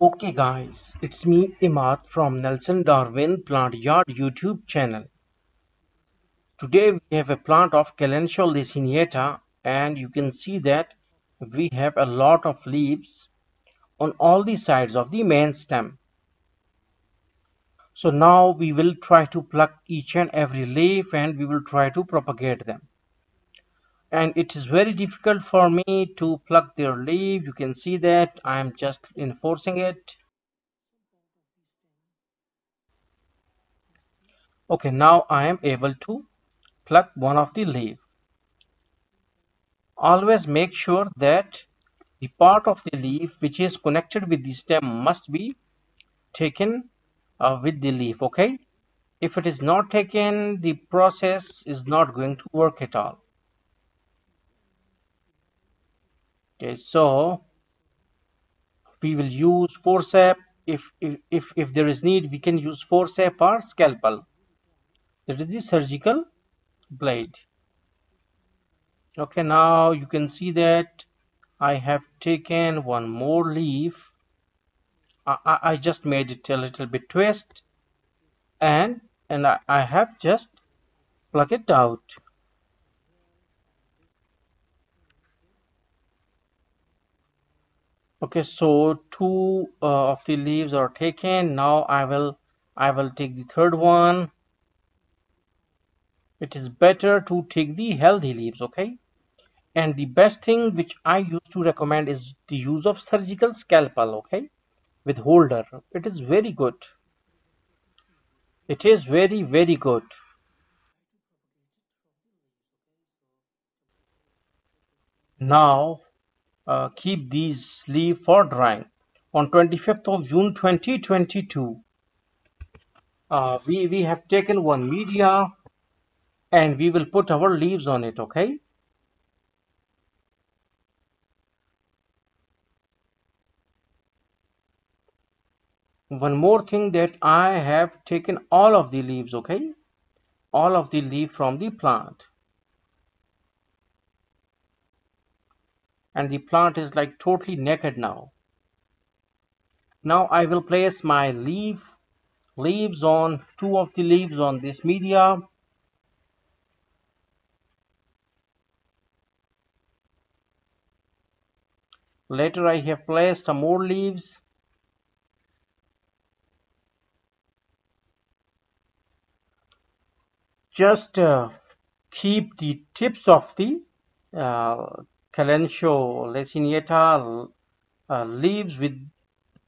Okay guys, it's me Imad from Nelson Darwin Plant Yard YouTube channel. Today we have a plant of Kalanchoe laciniata and you can see that we have a lot of leaves on all the sides of the main stem. So now we will try to pluck each and every leaf and we will try to propagate them and it is very difficult for me to pluck their leaf you can see that I am just enforcing it. Okay now I am able to pluck one of the leaf always make sure that the part of the leaf which is connected with the stem must be taken uh, with the leaf okay? If it is not taken the process is not going to work at all okay so we will use forceps. If, if if if there is need we can use forceps or scalpel. That is the surgical blade. Okay now you can see that I have taken one more leaf. I, I just made it a little bit twist. And and I, I have just pluck it out okay so two uh, of the leaves are taken. Now I will I will take the third one. It is better to take the healthy leaves okay? And the best thing which I used to recommend is the use of surgical scalpel okay? With holder. It is very good. It is very very good. Now uh, keep these leaves for drying. On 25th of June 2022, uh, we, we have taken one media and we will put our leaves on it, okay? One more thing that I have taken all of the leaves, okay? All of the leaf from the plant. And the plant is like totally naked now. Now I will place my leaf leaves on two of the leaves on this media later I have placed some more leaves just uh, keep the tips of the uh, Kalanchoe laciniata uh, leaves with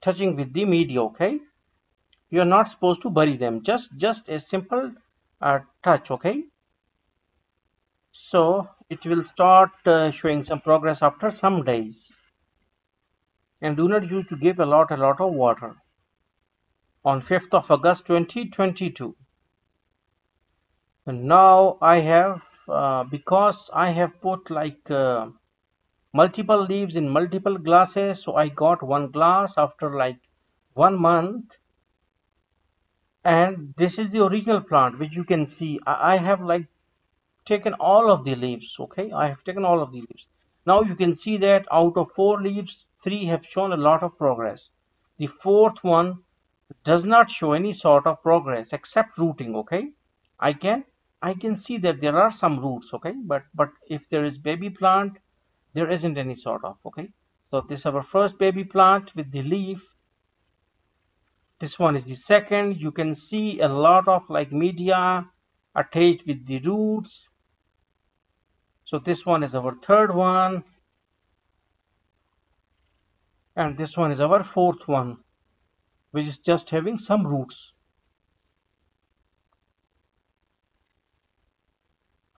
touching with the media okay? You are not supposed to bury them. Just just a simple uh, touch okay? So it will start uh, showing some progress after some days. And do not use to give a lot a lot of water. On 5th of August 2022 and now I have uh, because I have put like uh, multiple leaves in multiple glasses. So I got one glass after like one month. And this is the original plant which you can see. I have like taken all of the leaves okay? I have taken all of the leaves. Now you can see that out of four leaves three have shown a lot of progress. The fourth one does not show any sort of progress except rooting okay? I can I can see that there are some roots okay? But but if there is baby plant there isn't any sort of okay? So this is our first baby plant with the leaf. This one is the second. You can see a lot of like media attached with the roots. So this one is our third one. And this one is our fourth one which is just having some roots.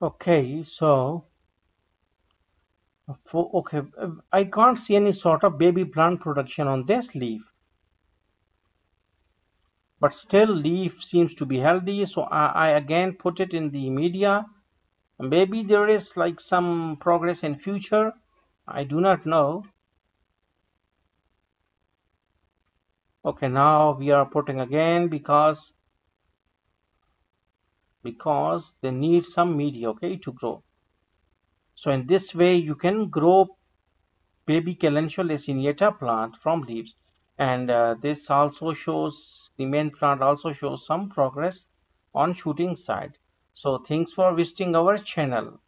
Okay so for, okay, I can't see any sort of baby plant production on this leaf. But still leaf seems to be healthy. So I, I again put it in the media. Maybe there is like some progress in future. I do not know. Okay, now we are putting again because because they need some media okay to grow so in this way you can grow baby Kalanchoe laciniata plant from leaves. And uh, this also shows the main plant also shows some progress on shooting side. So thanks for visiting our channel